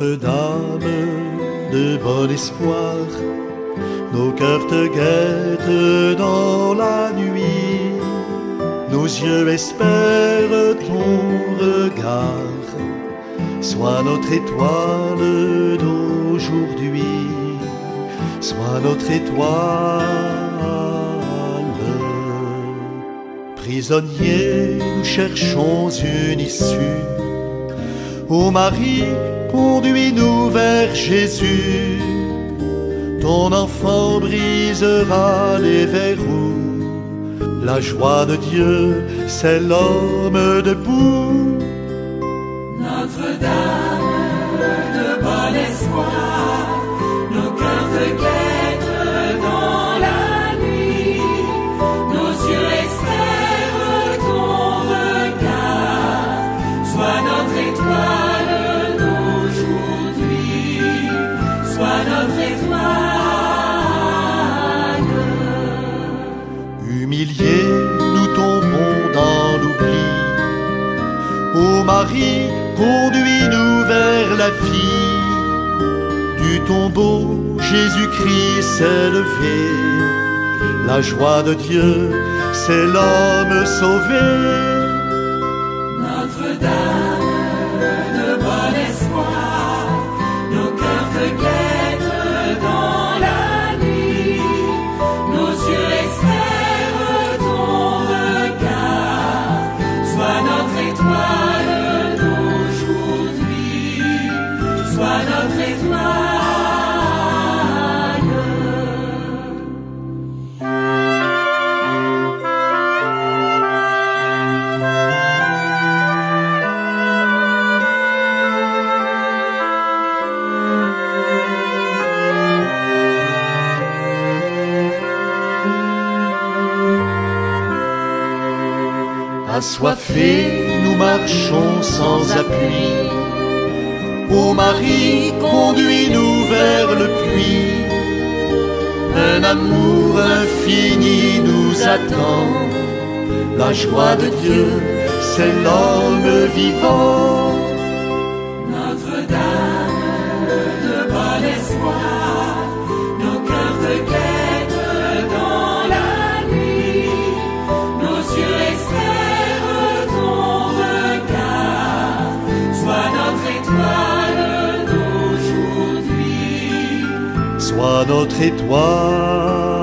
de bon espoir. Nos cœurs te guettent dans la nuit. Nos yeux espèrent ton regard. Sois notre étoile d'aujourd'hui. Sois notre étoile. Prisonniers, nous cherchons une issue. Ô Marie, conduis-nous vers Jésus. Ton enfant brisera les verrous. La joie de Dieu, c'est l'homme debout. Notre-Dame Humiliés, nous tombons dans l'oubli. Ô Marie, conduis-nous vers la vie. Du tombeau, Jésus-Christ s'est levé. La joie de Dieu, c'est l'homme sauvé. Assoiffés, nous marchons sans appui. Ô Marie, conduis-nous vers le puits. Un amour infini nous attend. La joie de Dieu, c'est l'homme vivant. Notre-Dame de bon espoir, Sois notre étoile.